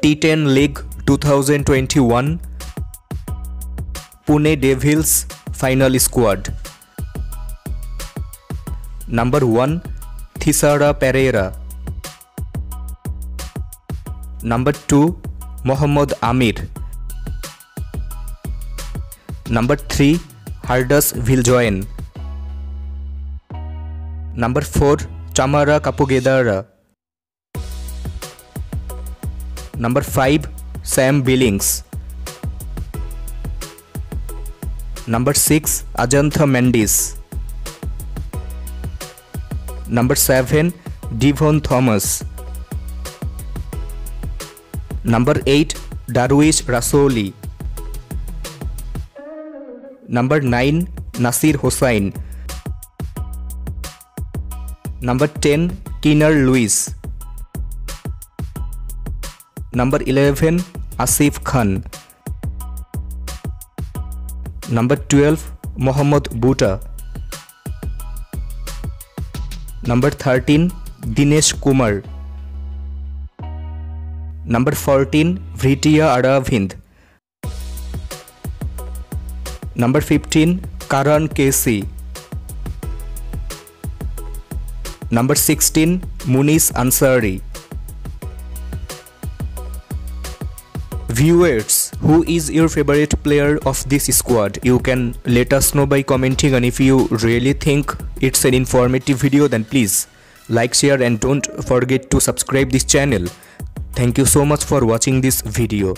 T ten League two thousand twenty one Pune Devils final squad number one Thisara Perera number two Mohammad Amir number three Hardus Viljoen number four Chamara Kapugedara Number 5 Sam Billings. Number 6 Ajantha Mendes. Number 7 Devon Thomas. Number 8 Darwish Rasoli. Number 9 Nasir Hossain. Number 10 Kinner Lewis. Number eleven Asif Khan number twelve Mohammad Buta number thirteen Dinesh Kumar number fourteen Vriitya Aravind number fifteen Karan KC number sixteen Munis Ansari viewers who is your favorite player of this squad you can let us know by commenting and if you really think it's an informative video then please like share and don't forget to subscribe this channel thank you so much for watching this video